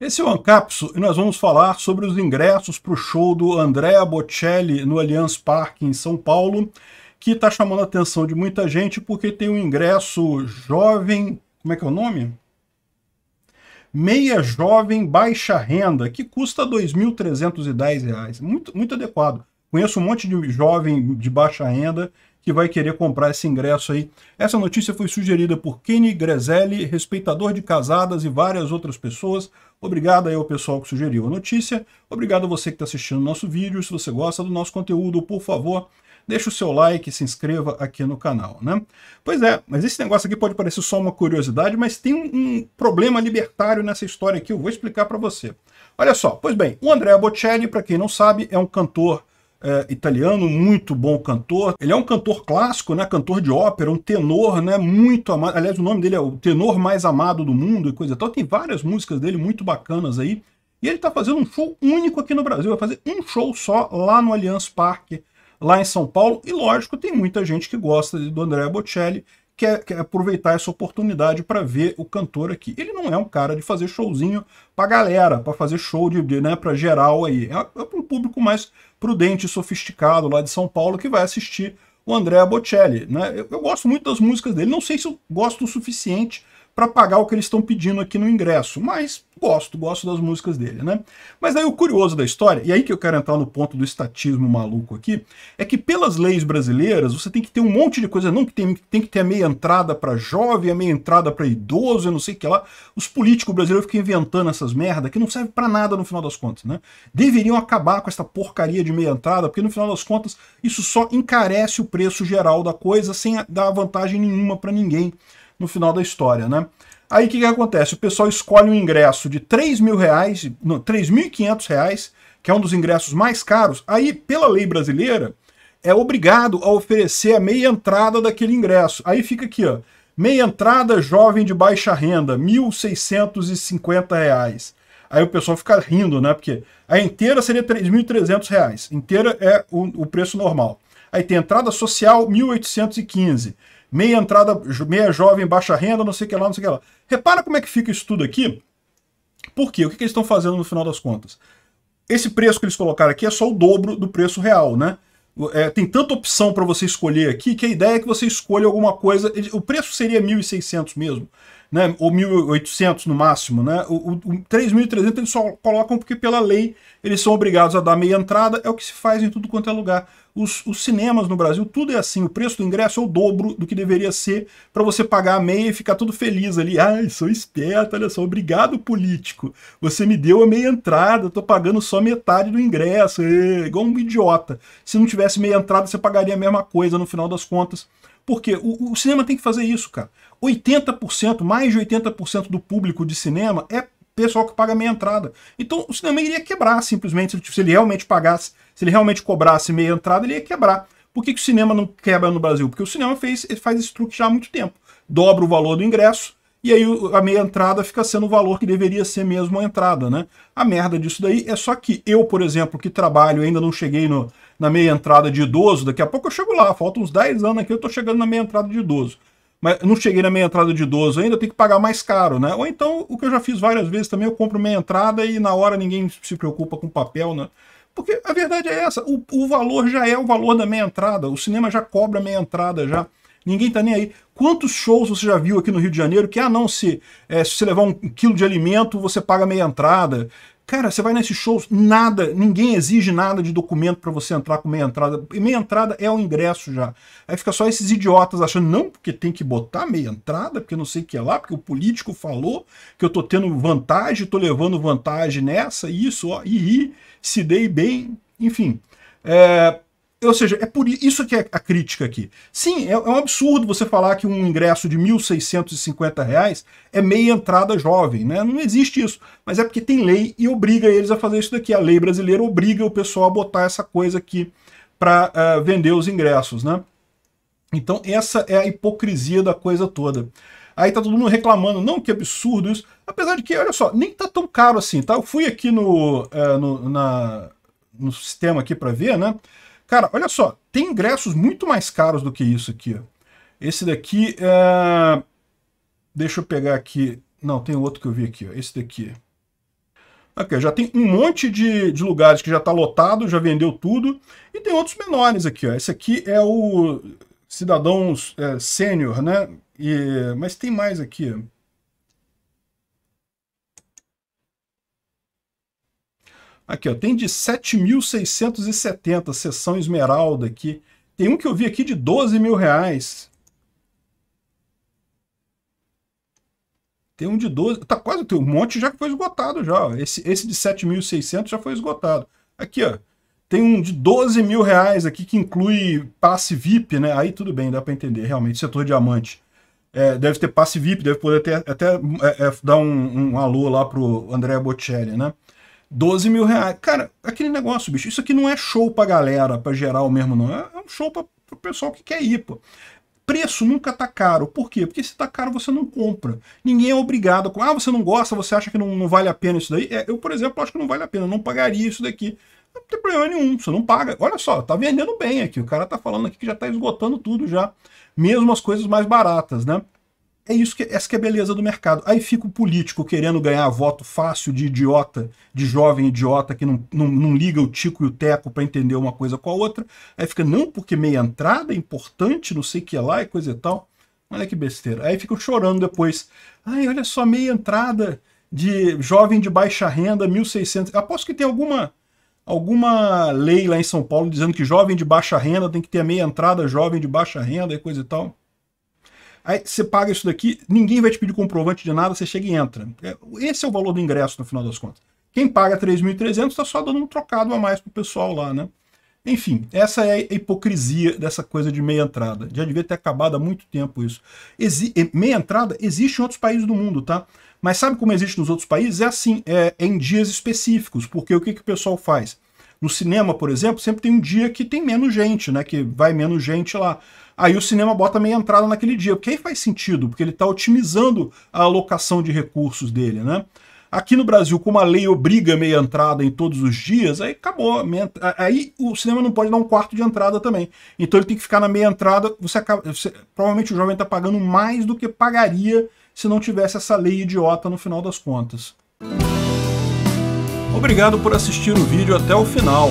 Esse é o Ancapso e nós vamos falar sobre os ingressos para o show do Andrea Bocelli no Allianz Parque em São Paulo, que está chamando a atenção de muita gente porque tem um ingresso jovem, como é que é o nome? Meia Jovem Baixa Renda, que custa R$ 2.310. Muito, muito adequado. Conheço um monte de jovem de baixa renda que vai querer comprar esse ingresso aí. Essa notícia foi sugerida por Kenny Grezelli, respeitador de casadas e várias outras pessoas. Obrigado aí ao pessoal que sugeriu a notícia. Obrigado a você que está assistindo o nosso vídeo. Se você gosta do nosso conteúdo, por favor, deixa o seu like e se inscreva aqui no canal, né? Pois é, mas esse negócio aqui pode parecer só uma curiosidade, mas tem um, um problema libertário nessa história aqui, eu vou explicar para você. Olha só, pois bem, o Andrea Bocelli, para quem não sabe, é um cantor é, italiano, muito bom cantor. Ele é um cantor clássico, né? Cantor de ópera, um tenor, né? Muito amado. Aliás, o nome dele é o tenor mais amado do mundo e coisa e tal. Tem várias músicas dele muito bacanas aí. E ele está fazendo um show único aqui no Brasil. Vai fazer um show só lá no Allianz Parque, lá em São Paulo. E lógico, tem muita gente que gosta do André Bocelli quer, quer aproveitar essa oportunidade para ver o cantor aqui. Ele não é um cara de fazer showzinho para galera, para fazer show de, de né, para geral aí. É, é para um público mais prudente e sofisticado lá de São Paulo que vai assistir o André Bocelli. Né? Eu, eu gosto muito das músicas dele, não sei se eu gosto o suficiente para pagar o que eles estão pedindo aqui no ingresso, mas gosto, gosto das músicas dele, né? Mas aí o curioso da história, e aí que eu quero entrar no ponto do estatismo maluco aqui, é que pelas leis brasileiras você tem que ter um monte de coisa, não que tem, tem que ter a meia entrada para jovem, a meia entrada para idoso, eu não sei o que lá. Os políticos brasileiros ficam inventando essas merda que não serve para nada no final das contas, né? Deveriam acabar com essa porcaria de meia entrada, porque no final das contas isso só encarece o preço geral da coisa sem dar vantagem nenhuma para ninguém no final da história, né? Aí o que, que acontece? O pessoal escolhe um ingresso de 3 mil reais, não, 3.500 reais, que é um dos ingressos mais caros. Aí, pela lei brasileira, é obrigado a oferecer a meia entrada daquele ingresso. Aí fica aqui, ó. Meia entrada jovem de baixa renda, 1.650 reais. Aí o pessoal fica rindo, né? Porque a inteira seria R$ 3.300. Inteira é o, o preço normal. Aí tem entrada social, R$ 1.815 meia entrada, meia jovem, baixa renda, não sei o que lá, não sei o que lá. Repara como é que fica isso tudo aqui. Por quê? O que, que eles estão fazendo no final das contas? Esse preço que eles colocaram aqui é só o dobro do preço real, né? É, tem tanta opção para você escolher aqui que a ideia é que você escolha alguma coisa. O preço seria 1.600 mesmo, né? ou 1.800 no máximo. Né? O, o, o 3.300 eles só colocam porque, pela lei, eles são obrigados a dar meia entrada. É o que se faz em tudo quanto é lugar. Os, os, cinemas no Brasil, tudo é assim. O preço do ingresso é o dobro do que deveria ser para você pagar a meia e ficar tudo feliz ali. Ai, sou esperto, olha só, obrigado político. Você me deu a meia entrada, estou pagando só metade do ingresso. É, igual um idiota. Se não tivesse meia entrada, você pagaria a mesma coisa no final das contas. Porque o, o cinema tem que fazer isso, cara. 80%, mais de 80% do público de cinema é pessoal que paga meia entrada. Então o cinema iria quebrar simplesmente se ele realmente pagasse se ele realmente cobrasse meia entrada, ele ia quebrar. Por que, que o cinema não quebra no Brasil? Porque o cinema fez, faz esse truque já há muito tempo. Dobra o valor do ingresso, e aí a meia entrada fica sendo o valor que deveria ser mesmo a entrada, né? A merda disso daí é só que eu, por exemplo, que trabalho, ainda não cheguei no, na meia entrada de idoso, daqui a pouco eu chego lá, faltam uns 10 anos aqui, eu tô chegando na meia entrada de idoso. Mas não cheguei na meia entrada de idoso ainda, eu tenho que pagar mais caro, né? Ou então, o que eu já fiz várias vezes também, eu compro meia entrada e na hora ninguém se preocupa com papel, né? Porque a verdade é essa, o, o valor já é o valor da meia entrada, o cinema já cobra meia entrada já. Ninguém tá nem aí. Quantos shows você já viu aqui no Rio de Janeiro que, ah não, se, é, se você levar um quilo de alimento, você paga meia entrada. Cara, você vai nesses shows, nada, ninguém exige nada de documento para você entrar com meia entrada. Meia entrada é o ingresso já. Aí fica só esses idiotas achando, não, porque tem que botar meia entrada, porque não sei o que é lá, porque o político falou que eu tô tendo vantagem, tô levando vantagem nessa, isso, ó, e se dei bem, enfim. É, ou seja, é por isso que é a crítica aqui. Sim, é, é um absurdo você falar que um ingresso de R$ 1.650 é meia entrada jovem, né? Não existe isso. Mas é porque tem lei e obriga eles a fazer isso daqui. A lei brasileira obriga o pessoal a botar essa coisa aqui para uh, é, vender os ingressos, né? Então essa é a hipocrisia da coisa toda. Aí tá todo mundo reclamando, não, que absurdo isso. Apesar de que, olha só, nem tá tão caro assim, tá? Eu fui aqui no, é, no, na, no sistema aqui para ver, né? Cara, olha só, tem ingressos muito mais caros do que isso aqui, ó. Esse daqui é... Deixa eu pegar aqui... Não, tem outro que eu vi aqui, ó. Esse daqui. Aqui, já tem um monte de, de lugares que já está lotado, já vendeu tudo. E tem outros menores aqui. Ó. Esse aqui é o Cidadãos é, Sênior, né? E, mas tem mais aqui. Aqui, ó, tem de 7.670, sessão esmeralda aqui. Tem um que eu vi aqui de 12 mil reais. Tem um de 12, tá quase, tem um monte já que foi esgotado já. Esse, esse de 7.600 já foi esgotado. Aqui, ó, tem um de 12 mil reais aqui que inclui passe VIP, né? Aí tudo bem, dá para entender, realmente, setor diamante. É, deve ter passe VIP, deve poder ter, até é, é, dar um, um alô lá pro André Bocelli, né? 12 mil reais. Cara, aquele negócio, bicho, isso aqui não é show pra galera, pra geral mesmo, não. É, é um show pra, pro pessoal que quer ir, pô. Preço nunca tá caro. Por quê? Porque se tá caro, você não compra. Ninguém é obrigado. A... Ah, você não gosta, você acha que não, não vale a pena isso daí? É, eu, por exemplo, acho que não vale a pena. Eu não pagaria isso daqui. Não tem problema nenhum, você não paga. Olha só, tá vendendo bem aqui. O cara tá falando aqui que já tá esgotando tudo já. Mesmo as coisas mais baratas, né? É isso que essa que é a beleza do mercado. Aí fica o político querendo ganhar voto fácil de idiota, de jovem idiota que não, não, não liga o tico e o teco para entender uma coisa com a outra. Aí fica, não, porque meia entrada é importante, não sei o que lá e coisa e tal. Olha que besteira. Aí fica chorando depois. Ai, olha só, meia entrada de jovem de baixa renda, 1.600. Aposto que tem alguma alguma lei lá em São Paulo dizendo que jovem de baixa renda tem que ter meia entrada jovem de baixa renda e coisa e tal. Aí você paga isso daqui, ninguém vai te pedir comprovante de nada, você chega e entra. Esse é o valor do ingresso, no final das contas. Quem paga 3.300 está só dando um trocado a mais pro pessoal lá, né? Enfim, essa é a hipocrisia dessa coisa de meia entrada. Já devia ter acabado há muito tempo isso. Exi meia entrada existe em outros países do mundo, tá? Mas sabe como existe nos outros países? É assim, é, é em dias específicos, porque o que, que o pessoal faz? No cinema, por exemplo, sempre tem um dia que tem menos gente, né? Que vai menos gente lá. Aí o cinema bota meia entrada naquele dia, porque aí faz sentido, porque ele está otimizando a alocação de recursos dele, né? Aqui no Brasil, como a lei obriga meia entrada em todos os dias, aí acabou. Aí o cinema não pode dar um quarto de entrada também. Então ele tem que ficar na meia entrada. Você, acaba, você provavelmente o jovem está pagando mais do que pagaria se não tivesse essa lei idiota no final das contas. Obrigado por assistir o vídeo até o final.